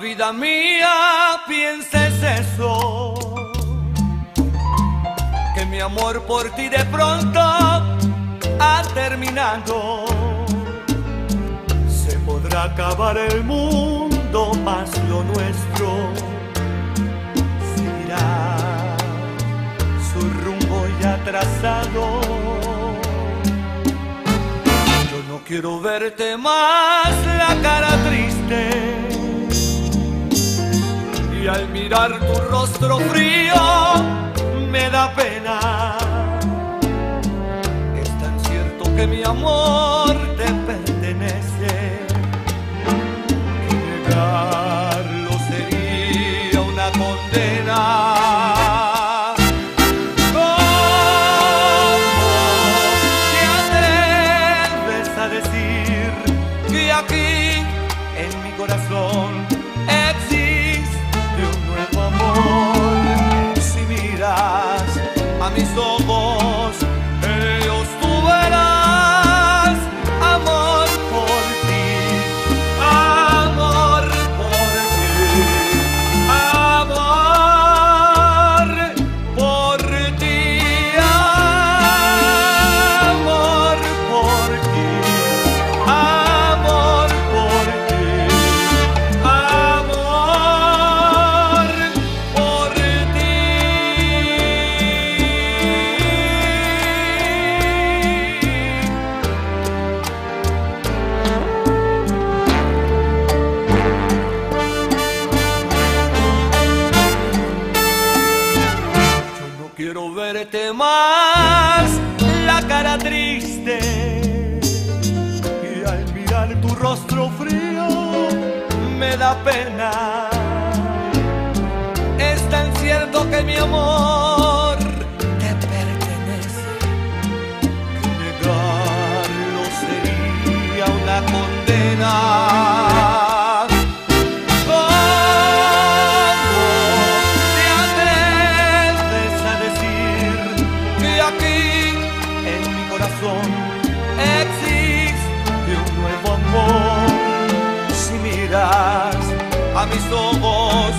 vida mía pienses eso, que mi amor por ti de pronto ha terminado. Se podrá acabar el mundo, más lo nuestro seguirá su rumbo ya trazado. Yo no quiero verte más la cara triste y al mirar tu rostro frío me da pena. Es tan cierto que mi amor te pertenece verte más la cara triste y al mirar tu rostro frío me da pena. Es tan cierto que mi amor aquí en mi corazón existe un nuevo amor? Si miras a mis ojos,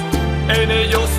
en ellos